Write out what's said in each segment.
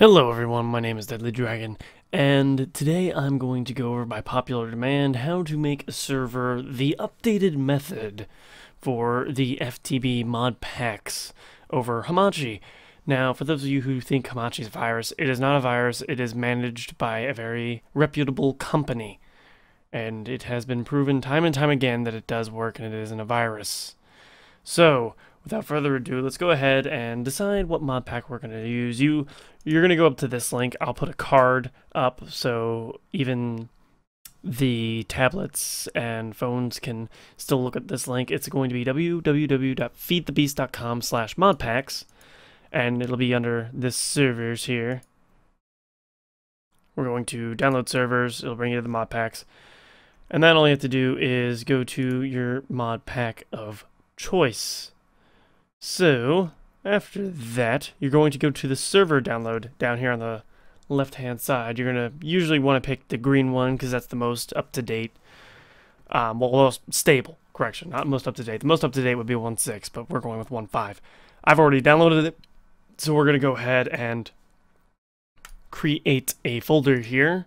Hello everyone, my name is Deadly Dragon, and today I'm going to go over by popular demand how to make a server the updated method for the FTB mod packs over Hamachi. Now, for those of you who think Hamachi is a virus, it is not a virus, it is managed by a very reputable company. And it has been proven time and time again that it does work and it isn't a virus. So, without further ado, let's go ahead and decide what mod pack we're going to use. You, you're going to go up to this link. I'll put a card up so even the tablets and phones can still look at this link. It's going to be www.feedthebeast.com slash modpacks, and it'll be under this servers here. We're going to download servers. It'll bring you to the mod packs. And then all you have to do is go to your mod pack of choice. So, after that, you're going to go to the server download down here on the left hand side. You're going to usually want to pick the green one because that's the most up to date. Um, well, most stable, correction, not most up to date. The most up to date would be 1.6, but we're going with 1.5. I've already downloaded it, so we're going to go ahead and create a folder here.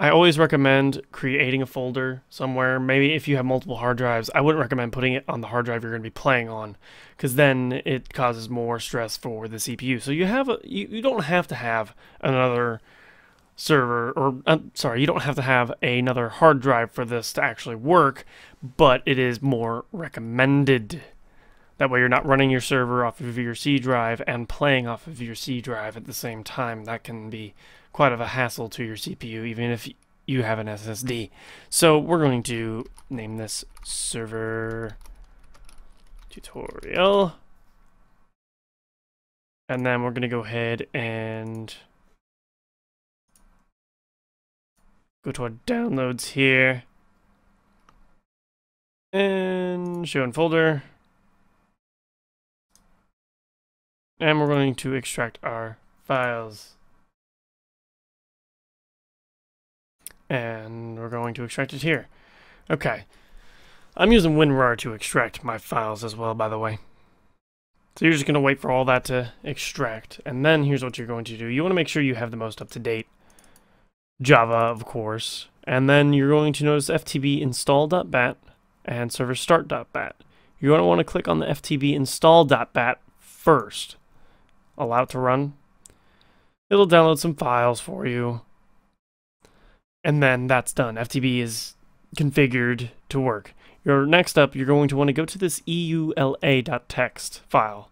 I always recommend creating a folder somewhere. Maybe if you have multiple hard drives, I wouldn't recommend putting it on the hard drive you're going to be playing on, because then it causes more stress for the CPU. So you have a you, you don't have to have another server, or uh, sorry, you don't have to have another hard drive for this to actually work, but it is more recommended. That way you're not running your server off of your C drive and playing off of your C drive at the same time. That can be quite of a hassle to your CPU, even if you have an SSD. So we're going to name this server tutorial. And then we're going to go ahead and go to our downloads here. And show in folder. And we're going to extract our files. And we're going to extract it here. Okay. I'm using WinRAR to extract my files as well, by the way. So you're just going to wait for all that to extract. And then here's what you're going to do. You want to make sure you have the most up-to-date Java, of course. And then you're going to notice ftb install.bat and server start.bat. You're going to want to click on the ftb install.bat first. Allow it to run. It'll download some files for you and then that's done. FTB is configured to work. Your next up, you're going to want to go to this eula.txt file.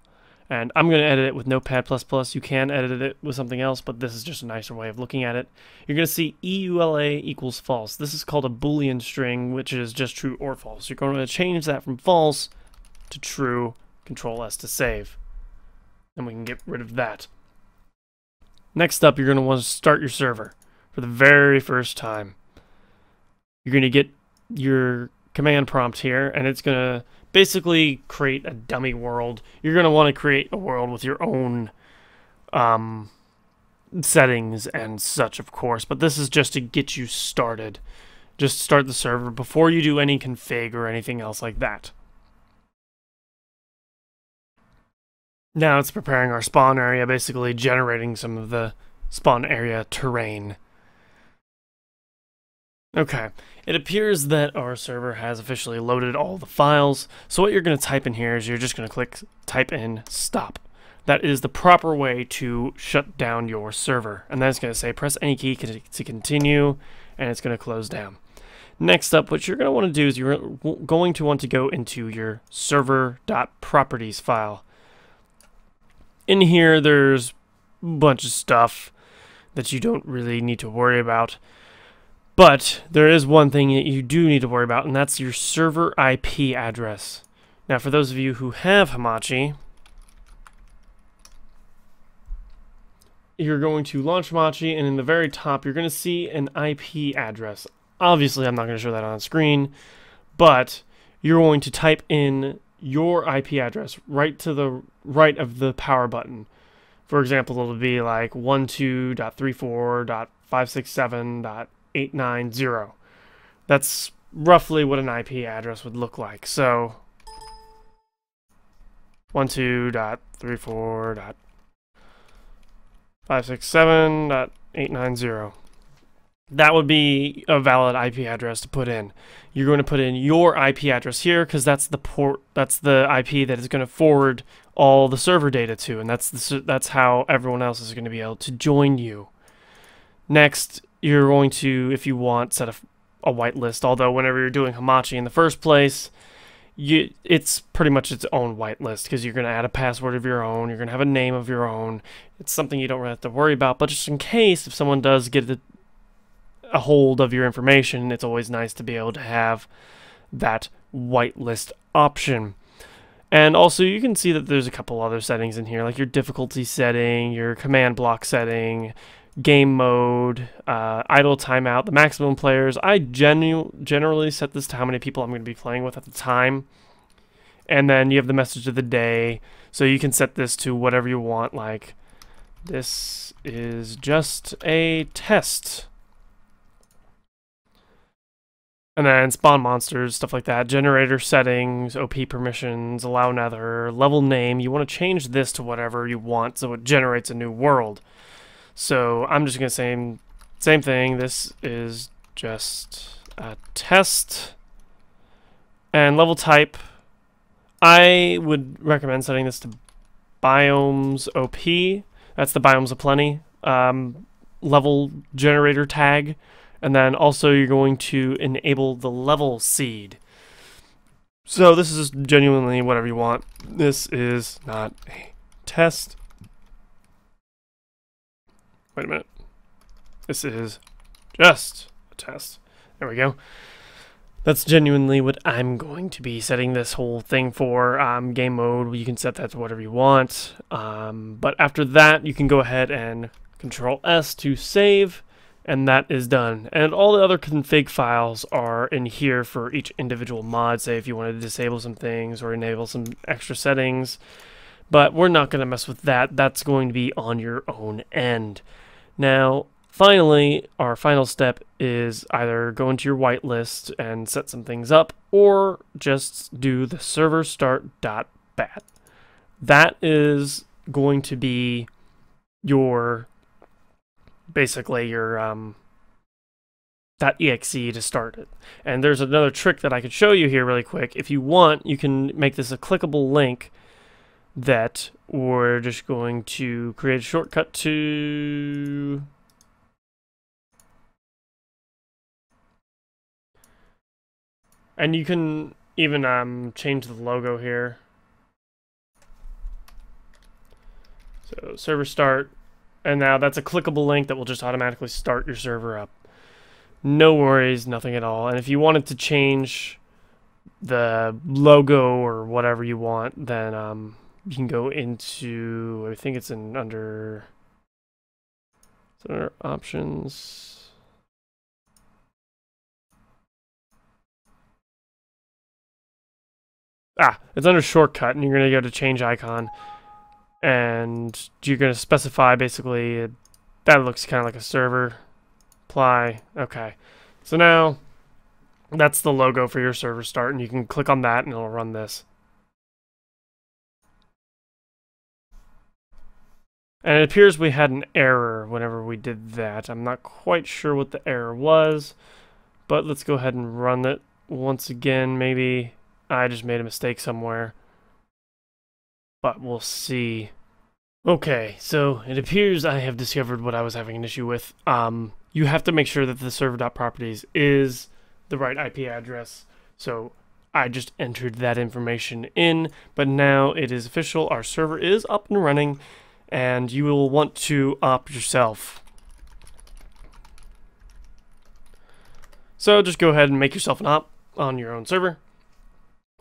And I'm going to edit it with Notepad++. You can edit it with something else, but this is just a nicer way of looking at it. You're going to see EULA equals false. This is called a Boolean string, which is just true or false. You're going to change that from false to true, Control S to save. And we can get rid of that. Next up, you're going to want to start your server for the very first time. You're going to get your command prompt here, and it's going to basically create a dummy world. You're going to want to create a world with your own um, settings and such, of course, but this is just to get you started. Just start the server before you do any config or anything else like that. Now it's preparing our spawn area, basically generating some of the spawn area terrain. Okay, it appears that our server has officially loaded all the files, so what you're going to type in here is you're just going to click type in stop. That is the proper way to shut down your server, and then it's going to say press any key to continue, and it's going to close down. Next up, what you're going to want to do is you're going to want to go into your server.properties file. In here, there's a bunch of stuff that you don't really need to worry about. But there is one thing that you do need to worry about, and that's your server IP address. Now, for those of you who have Hamachi, you're going to launch Hamachi, and in the very top, you're going to see an IP address. Obviously, I'm not going to show that on screen, but you're going to type in your IP address right to the right of the power button. For example, it'll be like 12.34.567. 890. That's roughly what an IP address would look like. So 12.34. 567.890. That would be a valid IP address to put in. You're going to put in your IP address here because that's the port, that's the IP that is going to forward all the server data to, and that's the, that's how everyone else is going to be able to join you. Next, you're going to, if you want, set a, a whitelist. Although whenever you're doing Hamachi in the first place, you it's pretty much its own whitelist because you're going to add a password of your own. You're going to have a name of your own. It's something you don't really have to worry about. But just in case if someone does get a, a hold of your information, it's always nice to be able to have that whitelist option. And also you can see that there's a couple other settings in here, like your difficulty setting, your command block setting, game mode, uh, idle timeout, the maximum players. I genu generally set this to how many people I'm going to be playing with at the time. And then you have the message of the day. So you can set this to whatever you want, like this is just a test. And then spawn monsters, stuff like that. Generator settings, OP permissions, allow nether, level name. You want to change this to whatever you want so it generates a new world. So I'm just going to say same thing. This is just a test. And level type, I would recommend setting this to biomes OP. That's the biomes of plenty um, level generator tag. And then also you're going to enable the level seed. So this is genuinely whatever you want. This is not a test. Wait a minute. This is just a test. There we go. That's genuinely what I'm going to be setting this whole thing for. Um, game mode, you can set that to whatever you want. Um, but after that, you can go ahead and Control S to save and that is done. And all the other config files are in here for each individual mod, say if you want to disable some things or enable some extra settings. But we're not going to mess with that. That's going to be on your own end. Now, finally, our final step is either go into your whitelist and set some things up, or just do the server start.bat. That is going to be your basically your um, .exe to start it. And there's another trick that I could show you here really quick. If you want, you can make this a clickable link that we're just going to create a shortcut to and you can even um, change the logo here so server start and now that's a clickable link that will just automatically start your server up. No worries, nothing at all. And if you wanted to change the logo or whatever you want, then um, you can go into, I think it's in under, under options. Ah, it's under shortcut, and you're going to go to change icon and you're going to specify basically that looks kind of like a server apply okay. So now that's the logo for your server start and you can click on that and it'll run this. And it appears we had an error whenever we did that. I'm not quite sure what the error was but let's go ahead and run it once again maybe. I just made a mistake somewhere but we'll see Okay, so it appears I have discovered what I was having an issue with. Um, you have to make sure that the server.properties is the right IP address. So I just entered that information in, but now it is official. Our server is up and running, and you will want to opt yourself. So just go ahead and make yourself an op on your own server,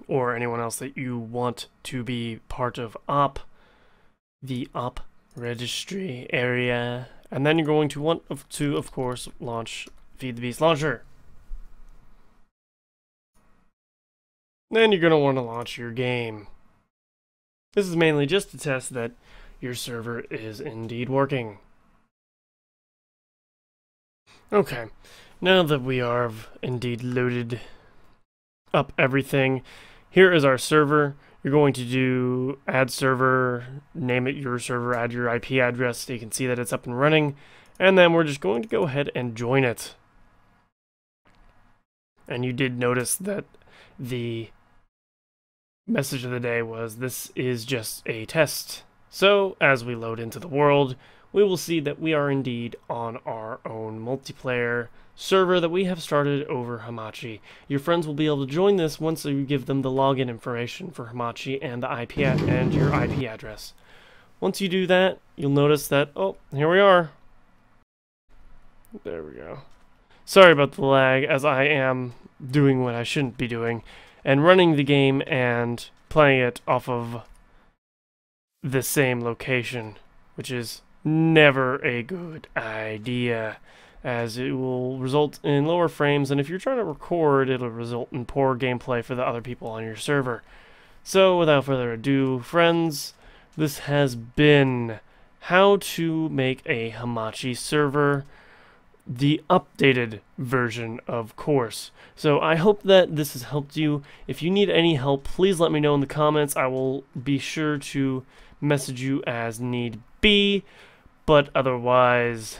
or anyone else that you want to be part of op the op registry area. And then you're going to want to of course launch feed the beast launcher. Then you're going to want to launch your game. This is mainly just to test that your server is indeed working. Okay. Now that we are indeed loaded up everything here is our server You're going to do add server, name it your server, add your IP address so you can see that it's up and running. And then we're just going to go ahead and join it. And you did notice that the message of the day was this is just a test. So as we load into the world, we will see that we are indeed on our own multiplayer server that we have started over Hamachi. Your friends will be able to join this once you give them the login information for Hamachi and the IP and your IP address. Once you do that, you'll notice that, oh, here we are. There we go. Sorry about the lag, as I am doing what I shouldn't be doing, and running the game and playing it off of the same location, which is never a good idea as it will result in lower frames, and if you're trying to record, it'll result in poor gameplay for the other people on your server. So, without further ado, friends, this has been how to make a Hamachi server, the updated version, of course. So, I hope that this has helped you. If you need any help, please let me know in the comments. I will be sure to message you as need be. But otherwise,